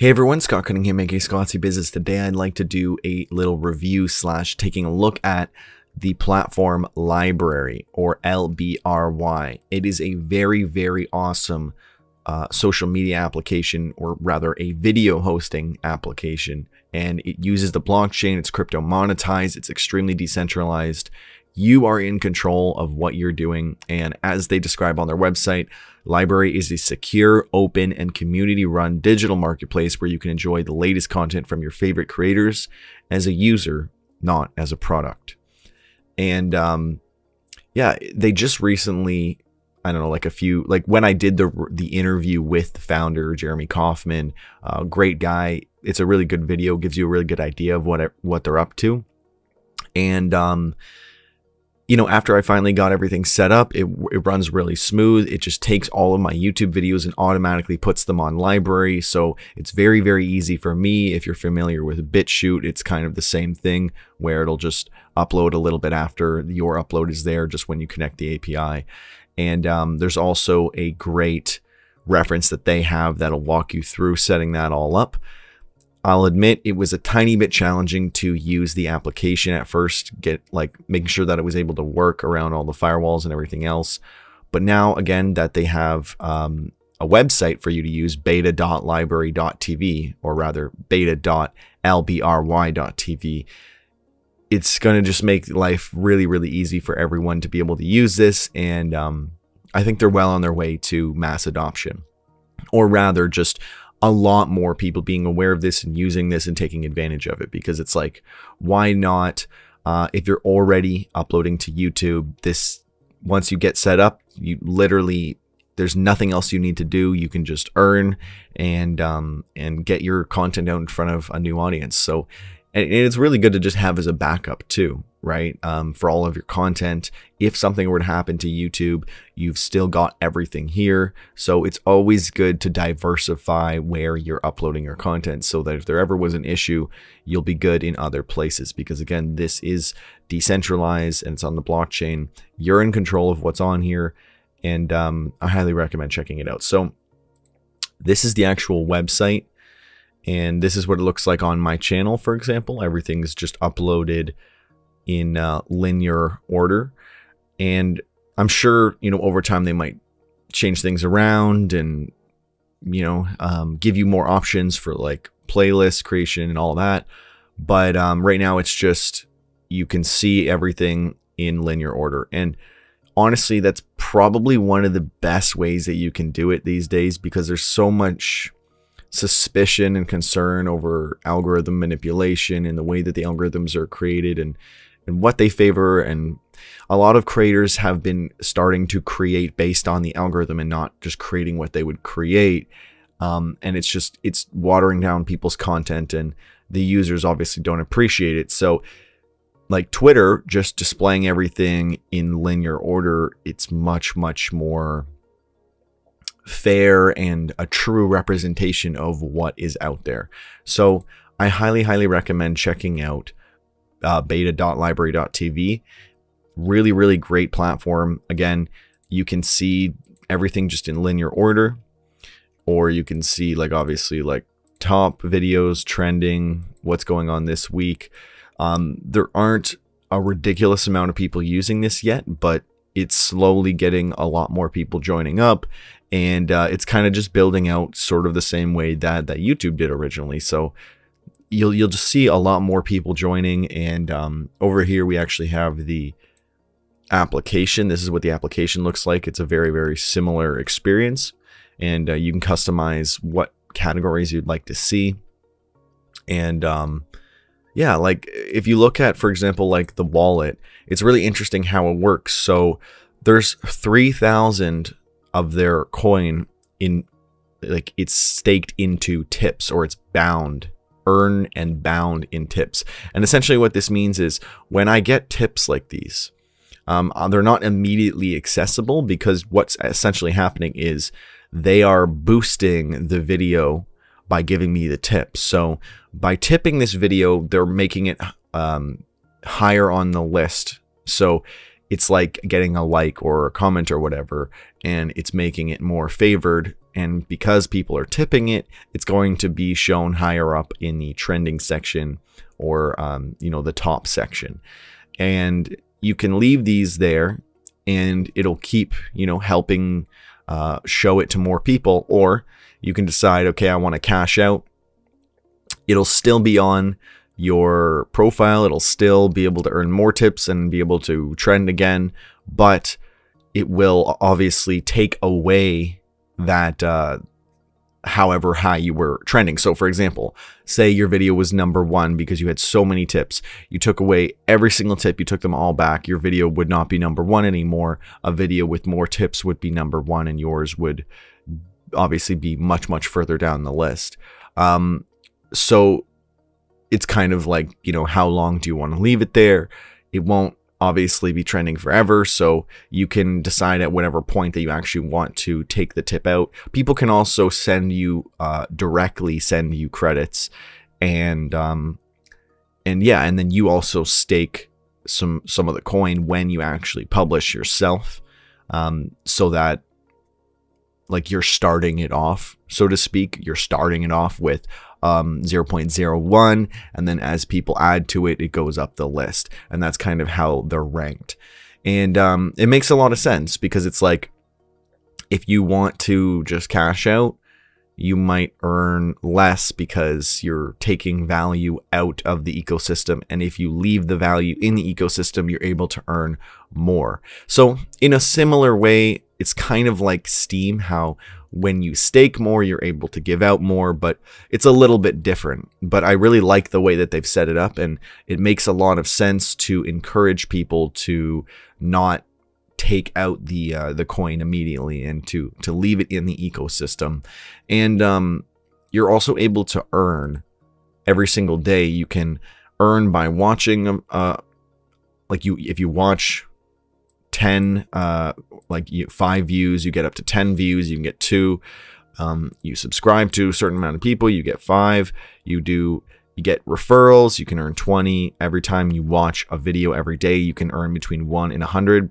Hey everyone, Scott Cunningham, making ScottC Business. Today I'd like to do a little review slash taking a look at the platform library or LBRY. It is a very, very awesome uh, social media application or rather a video hosting application. And it uses the blockchain, it's crypto monetized, it's extremely decentralized. You are in control of what you're doing. And as they describe on their website, LBRY is a secure, open, and community run digital marketplace where you can enjoy the latest content from your favorite creators as a user, not as a product. And um, yeah, they just recently, I don't know, like a few, like when I did the the interview with the founder Jeremy Kauffman, uh, great guy. It's a really good video, gives you a really good idea of what what they're up to, and um, you know, after I finally got everything set up, it, it runs really smooth. It just takes all of my YouTube videos and automatically puts them on LBRY. So it's very, very easy for me. If you're familiar with BitChute, it's kind of the same thing where it'll just upload a little bit after your upload is there, just when you connect the API. And um, there's also a great reference that they have that'll walk you through setting that all up. I'll admit it was a tiny bit challenging to use the application at first, get like making sure that it was able to work around all the firewalls and everything else. But now, again, that they have um, a website for you to use, beta.library.tv, or rather beta.lbry.tv, it's going to just make life really, really easy for everyone to be able to use this. And um, I think they're well on their way to mass adoption, or rather, just a lot more people being aware of this and using this and taking advantage of it because it's like, why not? Uh, if you're already uploading to YouTube, this once you get set up, you literally there's nothing else you need to do. You can just earn and um, and get your content out in front of a new audience. So and it's really good to just have as a backup too right? Um, for all of your content. If something were to happen to YouTube, you've still got everything here. So it's always good to diversify where you're uploading your content so that if there ever was an issue, you'll be good in other places. Because again, this is decentralized and it's on the blockchain. You're in control of what's on here. And um, I highly recommend checking it out. So this is the actual website. And this is what it looks like on my channel, for example. Everything's just uploaded in uh, linear order. And I'm sure, you know, over time they might change things around and, you know, um, give you more options for like playlist creation and all that. But um, right now it's just you can see everything in linear order. And honestly, that's probably one of the best ways that you can do it these days because there's so much suspicion and concern over algorithm manipulation and the way that the algorithms are created and and what they favor. And a lot of creators have been starting to create based on the algorithm and not just creating what they would create. Um, and it's just it's watering down people's content and the users obviously don't appreciate it. So like twitter just displaying everything in linear order it's much much more fair and a true representation of what is out there so i highly highly recommend checking out uh, beta.lbry.tv. Really, really great platform. Again, you can see everything just in linear order, or you can see like obviously like top videos trending, what's going on this week. Um, there aren't a ridiculous amount of people using this yet, but it's slowly getting a lot more people joining up and uh, it's kind of just building out sort of the same way that that YouTube did originally. So you'll you'll just see a lot more people joining. And um, over here we actually have the application. This is what the application looks like. It's a very very similar experience, and uh, you can customize what categories you'd like to see. And um, yeah, like if you look at, for example, like the wallet, it's really interesting how it works. So there's 3,000 of their coin in like it's staked into tips or it's bound earn and bound in tips. And essentially what this means is when I get tips like these, um, uh, they're not immediately accessible because what's essentially happening is they are boosting the video by giving me the tips. So by tipping this video, they're making it um, higher on the list. So it's like getting a like or a comment or whatever, and it's making it more favored And because people are tipping it, it's going to be shown higher up in the trending section or, um, you know, the top section. And you can leave these there and it'll keep, you know, helping uh, show it to more people. Or you can decide, okay, I want to cash out. It'll still be on your profile. It'll still be able to earn more tips and be able to trend again, but it will obviously take away that uh, however high you were trending. So for example, say your video was number one because you had so many tips. You took away every single tip, you took them all back. Your video would not be number one anymore. A video with more tips would be number one and yours would obviously be much, much further down the list. Um, so it's kind of like, you know, how long do you want to leave it there? It won't obviously be trending forever. So you can decide at whatever point that you actually want to take the tip out. People can also send you uh, directly send you credits, and um, and yeah, and then you also stake some some of the coin when you actually publish yourself, um, so that like you're starting it off, so to speak. You're starting it off with um, 0.01, and then as people add to it, it goes up the list, and that's kind of how they're ranked. And um, it makes a lot of sense because it's like if you want to just cash out, you might earn less because you're taking value out of the ecosystem. And if you leave the value in the ecosystem, you're able to earn more. So, in a similar way, it's kind of like Steem, how when you stake more, you're able to give out more, but it's a little bit different. But I really like the way that they've set it up, and it makes a lot of sense to encourage people to not take out the uh, the coin immediately and to to leave it in the ecosystem. And um, you're also able to earn every single day. You can earn by watching, uh, like you if you watch 10 uh like you, five views you get up to 10 views you can get two. Um, you subscribe to a certain amount of people you get five. You do you get referrals you can earn 20 every time you watch a video every day. You can earn between 1 and 100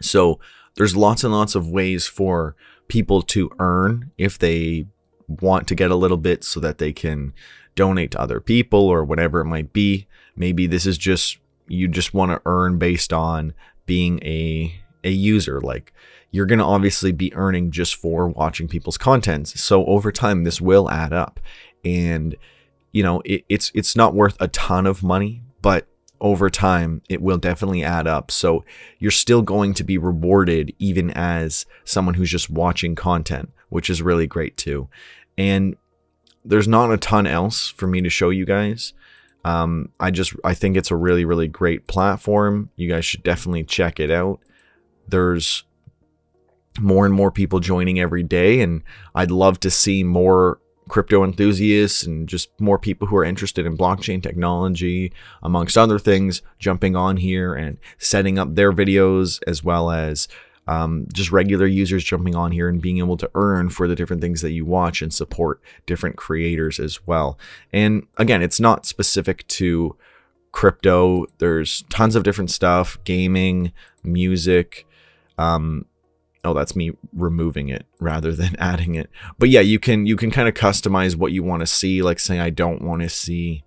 so there's lots and lots of ways for people to earn if they want to get a little bit so that they can donate to other people or whatever it might be. Maybe this is just you just want to earn based on being a a user. Like you're going to obviously be earning just for watching people's contents. So over time this will add up. And you know it, it's it's not worth a ton of money but over time it will definitely add up. So you're still going to be rewarded even as someone who's just watching content which is really great too. And there's not a ton else for me to show you guys um, I just I think it's a really really great platform. You guys should definitely check it out. There's more and more people joining every day, and I'd love to see more crypto enthusiasts and just more people who are interested in blockchain technology, amongst other things, jumping on here and setting up their videos as well as um, just regular users jumping on here and being able to earn for the different things that you watch and support different creators as well. And again, it's not specific to crypto. There's tons of different stuff, gaming, music. Um, oh, that's me removing it rather than adding it. But yeah, you can you can kind of customize what you want to see. Like say I don't want to see.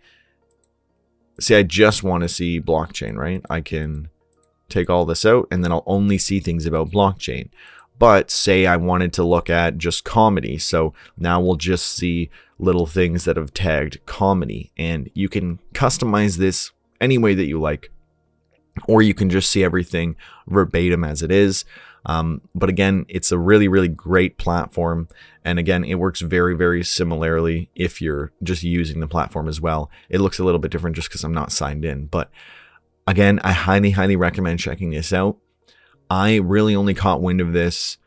See, I just want to see blockchain, right? I can take all this out, and then I'll only see things about blockchain. But say I wanted to look at just comedy, so now we'll just see little things that have tagged comedy, and you can customize this any way that you like, or you can just see everything verbatim as it is. Um, but again, it's a really, really great platform. And again, it works very, very similarly if you're just using the platform as well. It looks a little bit different just because I'm not signed in. But Again, I highly, highly recommend checking this out. I really only caught wind of this.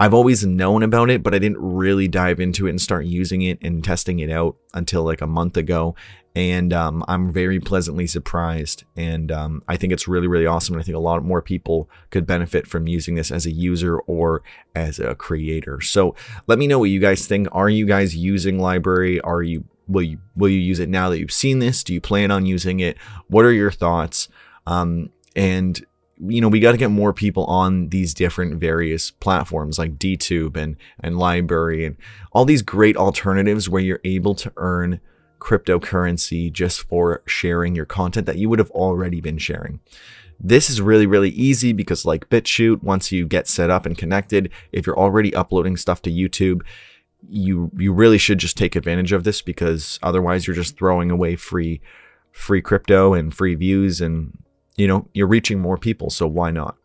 I've always known about it, but I didn't really dive into it and start using it and testing it out until like a month ago. And um, I'm very pleasantly surprised. And um, I think it's really, really awesome. And I think a lot more people could benefit from using this as a user or as a creator. So let me know what you guys think. Are you guys using LBRY? Are you will you will you use it now that you've seen this? Do you plan on using it? What are your thoughts? Um, and you know, we got to get more people on these different various platforms like DTube and, and LBRY and all these great alternatives where you're able to earn cryptocurrency just for sharing your content that you would have already been sharing. This is really, really easy because like BitChute, once you get set up and connected, if you're already uploading stuff to YouTube, you you really should just take advantage of this because otherwise you're just throwing away free free crypto and free views and you know you're reaching more people so why not?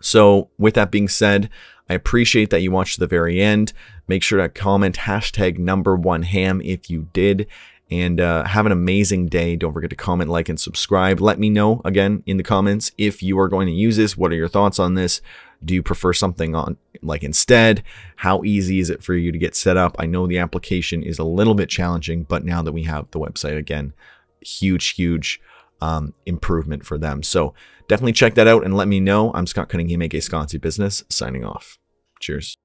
So with that being said i appreciate that you watched to the very end. Make sure to comment hashtag number one ham if you did and uh, have an amazing day don't forget to comment like and subscribe let me know again in the comments if you are going to use this what are your thoughts on this do you prefer something on like instead? How easy is it for you to get set up? I know the application is a little bit challenging, but now that we have the website again, huge, huge um, improvement for them. So definitely check that out and let me know. I'm Scott Cunningham, aka ScottC Business, signing off. Cheers.